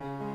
you.